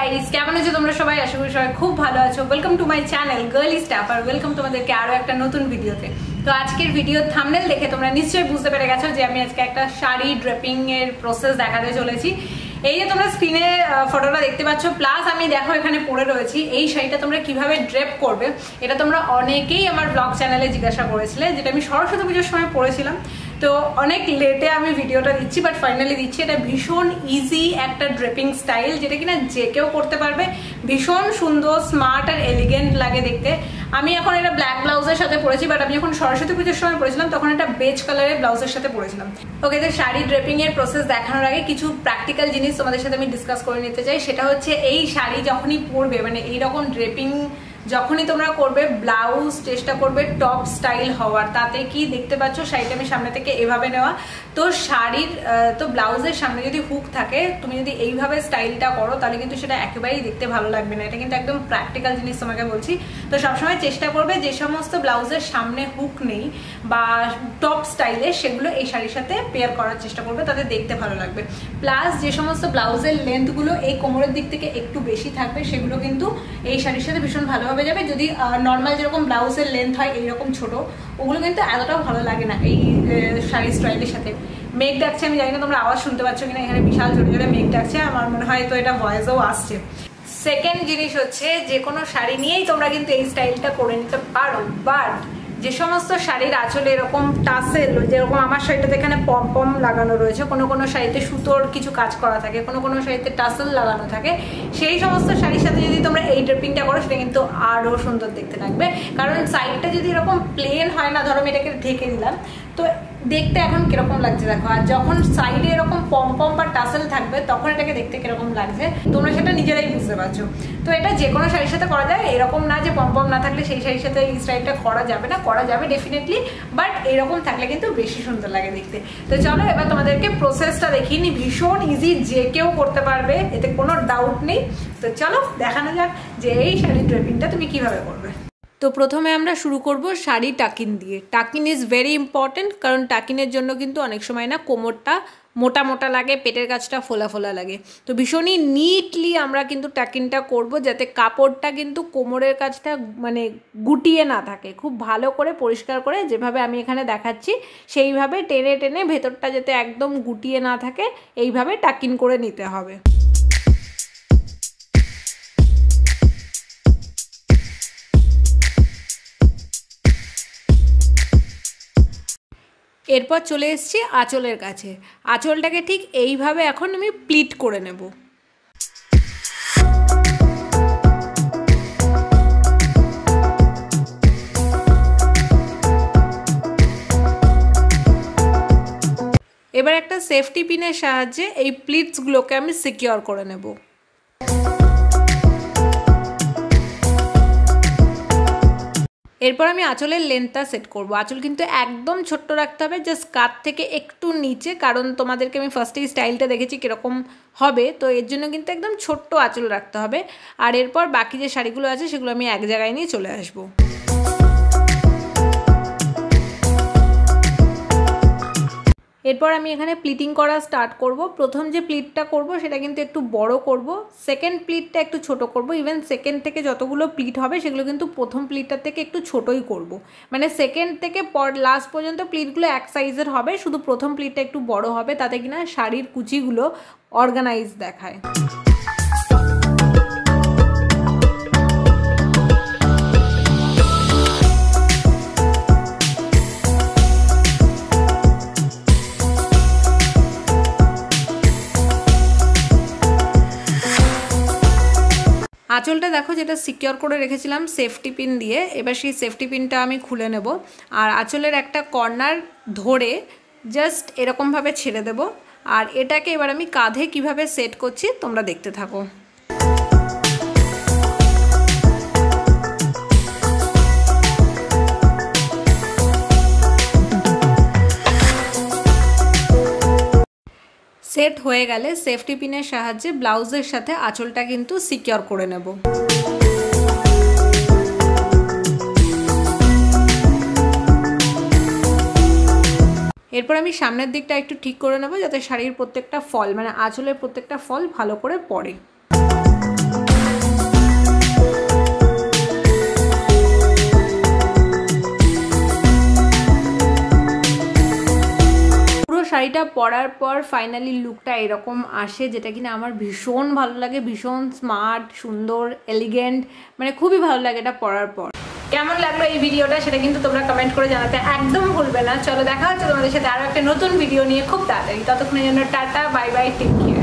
Guys কেমন আছো তোমরা সবাই? আশা করি সবাই খুব ভালো আছো। Welcome to my channel girl stuff R welcome তোমাদেরকে আরও একটা নতুন ভিডিওতে তো আজকের ভিডিও থামনেল দেখে তোমরা নিশ্চয়ই বুঝতে পেরে গেছো যে আমি আজকে একটা শাড়ি ড্রেপিং এর প্রসেস দেখাতে চলেছি। এই যে তোমরা স্ক্রিনে ফটোটা দেখতে পাচ্ছ প্লাস আমি দেখো এখানে পড়ে রয়েছি, এই শাড়িটা তোমরা কীভাবে ড্রেপ করবে, এটা তোমরা অনেকেই আমার ব্লগ চ্যানেলে জিজ্ঞাসা করেছিলে, যেটা আমি সরস্বতী পুজোর সময় পড়েছিলাম তো অনেক লেটে আমি ভিডিওটা দিচ্ছি বাট ফাইনালি দিচ্ছি। এটা ভীষণ ইজি একটা ড্রেপিং স্টাইল যেটা কিনা যে কেউ করতে পারবে। ভীষণ সুন্দর স্মার্ট আর এলিগেন্ট লাগে দেখতে। আমি এখন এটা ব্ল্যাক ব্লাউজের সাথে পরেছি বাট আমি যখন সরস্বতী পুজোর সময় পরেছিলাম, তখন এটা বেজ কালারের ব্লাউজের সাথে পরেছিলাম। ওকে তো শাড়ি ড্রেপিং এর প্রসেস দেখানোর আগে কিছু প্র্যাকটিক্যাল জিনিস তোমাদের সাথে আমি ডিসকাস করে নিতে চাই। সেটা হচ্ছে এই শাড়ি যখনই পরবে মানে এইরকম ড্রেপিং যখনই তোমরা করবে ব্লাউজ চেষ্টা করবে টপ স্টাইল হওয়ার। তাতে কি দেখতে পাচ্ছ, শাড়িটা আমি সামনে থেকে এভাবে নেওয়া। তো শাড়ির তো ব্লাউজের সামনে যদি হুক থাকে, তুমি যদি এইভাবে স্টাইলটা করো, তাহলে কিন্তু সেটা একেবারেই দেখতে ভালো লাগবে না। এটা কিন্তু একদম প্র্যাকটিক্যাল জিনিস তোমাকে বলছি। তো সবসময় চেষ্টা করবে যে সমস্ত ব্লাউজের সামনে হুক নেই বা টপ স্টাইলে সেগুলো এই শাড়ির সাথে পেয়ার করার চেষ্টা করবে, তাতে দেখতে ভালো লাগবে। প্লাস যে সমস্ত ব্লাউজের লেন্থগুলো এই কোমরের দিক থেকে একটু বেশি থাকবে, সেগুলো কিন্তু এই শাড়ির সাথে ভীষণ ভালোভাবে যাবে। যদি নর্মাল যেরকম ব্লাউজের লেন্থ হয়, এইরকম ছোট, ওগুলো কিন্তু এতটাও ভালো লাগে না এই শাড়ির স্টাইলের সাথে। মেঘ ডাকছে, আমি জানি না তোমরা আওয়াজ শুনতে পাচ্ছ কিনা, এখানে বিশাল জোরে জোরে মেঘ ডাকছে, আমার মনে হয় তো এটা ভয়েসও আসছে। সেকেন্ড জিনিস হচ্ছে, যে কোনো শাড়ি নিয়েই তোমরা কিন্তু এই স্টাইলটা করে নিতে পারো বাট যে সমস্ত শাড়ির আঁচলে এরকম টাসেল, যেরকম আমার শাড়িটাতে এখানে পম পম লাগানো রয়েছে, কোনো কোনো শাড়িতে সুতোর কিছু কাজ করা থাকে, কোনো কোনো শাড়িতে টাসেল লাগানো থাকে, সেই সমস্ত শাড়ির সাথে যদি তোমরা এই ড্রেপিংটা করো, সেটা কিন্তু আরও সুন্দর দেখতে লাগবে। কারণ সাইডটা যদি এরকম প্লেন হয় না, ধরো আমি এটাকে ঢেকে দিলাম তো দেখতে এখন কীরকম লাগছে দেখো, আর যখন সাইডে এরকম পম পম বা টাসেল থাকবে, তখন এটাকে দেখতে কীরকম লাগছে, তোমরা সেটা নিজেরাই বুঝতে পারছ। তো এটা যে কোনো শাড়ির সাথে করা যায়, এরকম না যে পম পম না থাকলে সেই শাড়ির সাথে এই স্টাইলটা করা যাবে না, করা যাবে ডেফিনেটলি বাট এরকম থাকলে কিন্তু বেশি সুন্দর লাগে দেখতে। তো চলো এবার তোমাদেরকে প্রসেসটা দেখিনি ভীষণ ইজি যে কেউ করতে পারবে, এতে কোনো ডাউট নেই। তো চলো দেখানো যাক যে এই শাড়ির ড্রেপিংটা তুমি কীভাবে করবে। তো প্রথমে আমরা শুরু করব শাড়ি টাকিন দিয়ে। টাকিন ইজ ভেরি ইম্পর্টেন্ট কারণ টাকিনের জন্য কিন্তু অনেক সময় না কোমরটা মোটা মোটা লাগে, পেটের কাছটা ফোলা ফোলা লাগে। তো ভীষণই নিটলি আমরা কিন্তু টাকিনটা করব যাতে কাপড়টা কিন্তু কোমরের কাছটা মানে গুটিয়ে না থাকে। খুব ভালো করে পরিষ্কার করে যেভাবে আমি এখানে দেখাচ্ছি, সেইভাবে টেনে টেনে ভেতরটা যাতে একদম গুটিয়ে না থাকে, এইভাবে টাকিন করে নিতে হবে। এরপর চলে এসেছি আঁচলের কাছে। আঁচলটাকে ঠিক এইভাবে এখন আমি প্লিট করে নেব। এবার একটা সেফটি পিনের সাহায্যে এই প্লিটসগুলোকে আমি সিকিওর করে নেব। এরপর আমি আঁচলের লেন্থটা সেট করব। আঁচল কিন্তু একদম ছোট্ট রাখতে হবে জাস্ট কাত থেকে একটু নিচে, কারণ তোমাদেরকে আমি ফার্স্টেই স্টাইলটা দেখেছি কীরকম হবে, তো এর জন্য কিন্তু একদম ছোট্ট আঁচল রাখতে হবে। আর এরপর বাকি যে শাড়িগুলো আছে, সেগুলো আমি এক জায়গায় নিয়ে চলে আসব। এরপর আমি এখানে প্লিটিং করা স্টার্ট করব। প্রথম যে প্লিটটা করব, সেটা কিন্তু একটু বড় করব। সেকেন্ড প্লিটটা একটু ছোট করব। ইভেন সেকেন্ড থেকে যতগুলো প্লিট হবে, সেগুলো কিন্তু প্রথম প্লিটটার থেকে একটু ছোটই করব। মানে সেকেন্ড থেকে পর লাস্ট পর্যন্ত প্লিটগুলো এক সাইজের হবে, শুধু প্রথম প্লিটটা একটু বড় হবে, তাতে কিনা শাড়ির কুচিগুলো অর্গানাইজ দেখায়। আঁচলটা দেখো যেটা সিকিওর করে রেখেছিলাম সেফটি পিন দিয়ে। এবার সেই সেফটি পিনটা আমি খুলে নেব। আর আঁচলের একটা কর্নার ধরে জাস্ট এরকমভাবে ছেড়ে দেব। আর এটাকে এবার আমি কাঁধে কীভাবে সেট করছি তোমরা দেখতে থাকো। সেট হয়ে গেলে সেফটি পিনের সাহায্যে ব্লাউজের সাথে আঁচলটা কিন্তু সিকিওর করে নেব। এরপর আমি সামনের দিকটা একটু ঠিক করে নেব যাতে শাড়ির প্রত্যেকটা ফল মানে আঁচলের প্রত্যেকটা ফল ভালো করে পড়ে। শাড়িটা পরার পর ফাইনালি লুকটা এরকম আসে, যেটা কিনা আমার ভীষণ ভালো লাগে, ভীষণ স্মার্ট সুন্দর এলিগেন্ট মানে খুবই ভালো লাগে এটা পরার পর। কেমন লাগল এই ভিডিওটা সেটা কিন্তু তোমরা কমেন্ট করে জানাতে একদম ভুলবে না। চলো দেখা হচ্ছে তোমাদের সাথে আরও একটা নতুন ভিডিও নিয়ে খুব তাড়াতাড়ি। ততক্ষণের জন্য tata bye bye take care